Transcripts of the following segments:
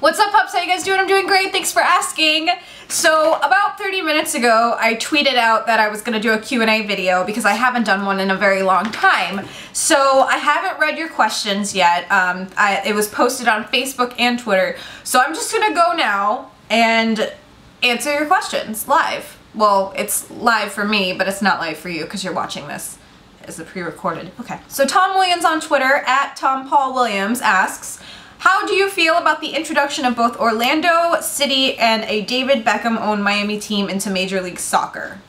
What's up pups? How you guys doing? I'm doing great. Thanks for asking. So about 30 minutes ago, I tweeted out that I was going to do a Q&A video because I haven't done one in a very long time. So I haven't read your questions yet. Um, I, it was posted on Facebook and Twitter. So I'm just going to go now and answer your questions live. Well, it's live for me, but it's not live for you because you're watching this as a pre-recorded. Okay. So Tom Williams on Twitter, at Tom Paul Williams, asks, how do you feel about the introduction of both Orlando City and a David Beckham-owned Miami team into Major League Soccer?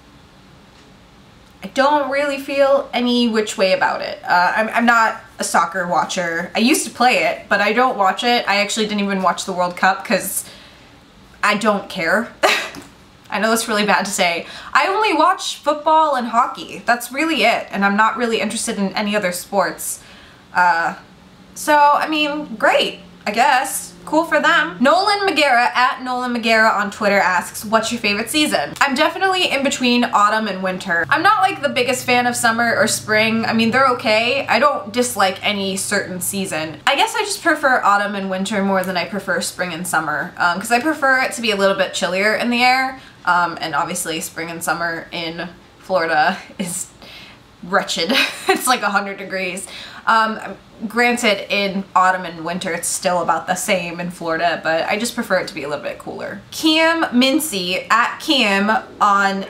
I don't really feel any which way about it. Uh, I'm, I'm not a soccer watcher. I used to play it, but I don't watch it. I actually didn't even watch the World Cup because I don't care. I know that's really bad to say. I only watch football and hockey. That's really it, and I'm not really interested in any other sports. Uh, so, I mean, great, I guess. Cool for them. Nolan Magera at Nolan Magera on Twitter asks, what's your favorite season? I'm definitely in between autumn and winter. I'm not like the biggest fan of summer or spring. I mean, they're okay. I don't dislike any certain season. I guess I just prefer autumn and winter more than I prefer spring and summer because um, I prefer it to be a little bit chillier in the air. Um, and obviously spring and summer in Florida is wretched. it's like 100 degrees. Um, granted, in autumn and winter, it's still about the same in Florida, but I just prefer it to be a little bit cooler. Cam Mincy, at Cam on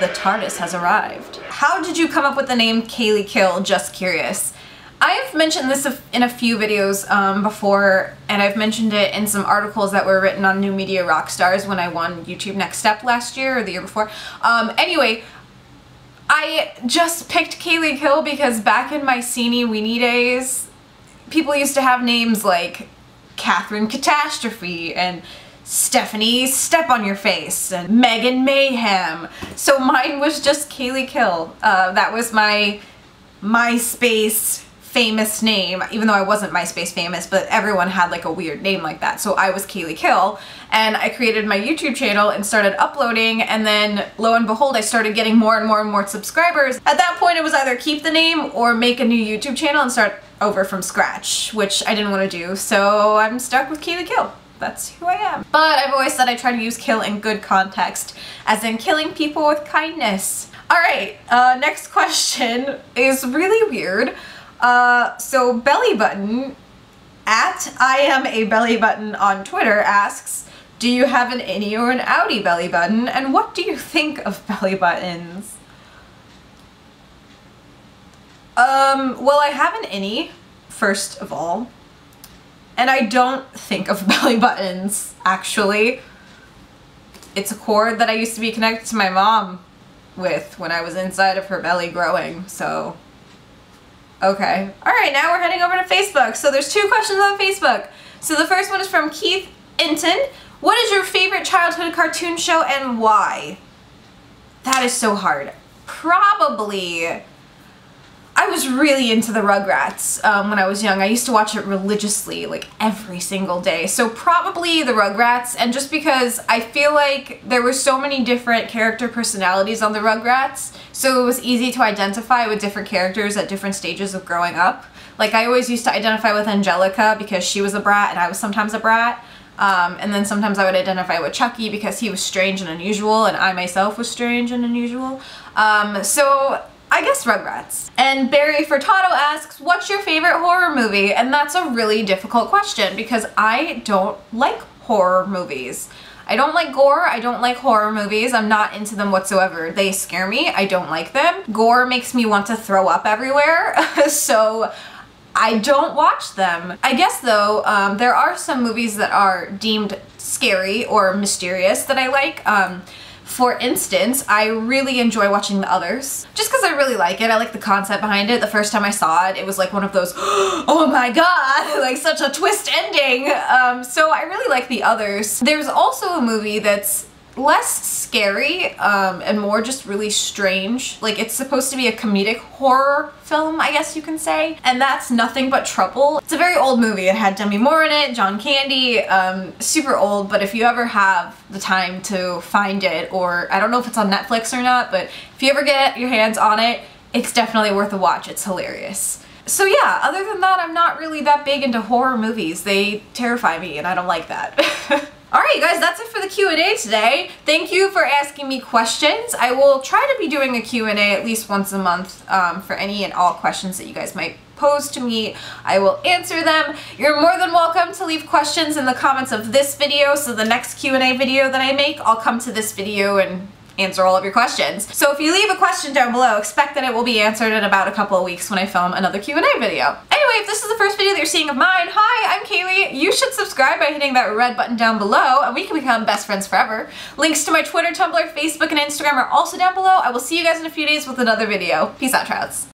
the TARDIS has arrived. How did you come up with the name Kayleigh Kill? Just curious. I've mentioned this in a few videos um, before, and I've mentioned it in some articles that were written on New Media Rockstars when I won YouTube Next Step last year or the year before. Um, anyway, I just picked Kayleigh Kill because back in my Seenie Weenie days, people used to have names like Catherine Catastrophe and Stephanie Step on Your Face and Megan Mayhem. So mine was just Kayleigh Kill. Uh, that was my MySpace famous name, even though I wasn't MySpace famous, but everyone had like a weird name like that. So I was Kayleigh Kill, and I created my YouTube channel and started uploading, and then lo and behold, I started getting more and more and more subscribers. At that point, it was either keep the name or make a new YouTube channel and start over from scratch, which I didn't want to do, so I'm stuck with Kayleigh Kill that's who I am. But I've always said I try to use kill in good context, as in killing people with kindness. Alright, uh, next question is really weird. Uh, so Belly Button at I am a belly button on Twitter asks, do you have an innie or an outie belly button? And what do you think of belly buttons? Um, well, I have an innie, first of all. And I don't think of belly buttons, actually. It's a cord that I used to be connected to my mom with when I was inside of her belly growing, so Okay. All right, now we're heading over to Facebook. So there's two questions on Facebook. So the first one is from Keith Inton. What is your favorite childhood cartoon show and why? That is so hard. Probably was really into the Rugrats um, when I was young. I used to watch it religiously, like every single day. So probably the Rugrats, and just because I feel like there were so many different character personalities on the Rugrats, so it was easy to identify with different characters at different stages of growing up. Like I always used to identify with Angelica because she was a brat and I was sometimes a brat. Um, and then sometimes I would identify with Chucky because he was strange and unusual and I myself was strange and unusual. Um, so I guess Rugrats. And Barry Furtado asks, what's your favorite horror movie? And that's a really difficult question because I don't like horror movies. I don't like gore, I don't like horror movies, I'm not into them whatsoever. They scare me, I don't like them. Gore makes me want to throw up everywhere, so I don't watch them. I guess though, um, there are some movies that are deemed scary or mysterious that I like. Um, for instance, I really enjoy watching The Others, just because I really like it. I like the concept behind it. The first time I saw it, it was like one of those, oh my god, like such a twist ending. Um, so I really like The Others. There's also a movie that's less scary um, and more just really strange. Like it's supposed to be a comedic horror film, I guess you can say. And that's Nothing But Trouble. It's a very old movie. It had Demi Moore in it, John Candy, um, super old, but if you ever have the time to find it, or I don't know if it's on Netflix or not, but if you ever get your hands on it, it's definitely worth a watch. It's hilarious. so yeah, other than that, I'm not really that big into horror movies. They terrify me and I don't like that. Alright guys, that's it for the Q&A today. Thank you for asking me questions. I will try to be doing a Q&A at least once a month um, for any and all questions that you guys might pose to me. I will answer them. You're more than welcome to leave questions in the comments of this video, so the next Q&A video that I make, I'll come to this video and answer all of your questions. So if you leave a question down below, expect that it will be answered in about a couple of weeks when I film another Q&A video. Anyway, if this is the first video that you're seeing of mine, hi, I'm Kayleigh. You should subscribe by hitting that red button down below and we can become best friends forever. Links to my Twitter, Tumblr, Facebook, and Instagram are also down below. I will see you guys in a few days with another video. Peace out, Trouts.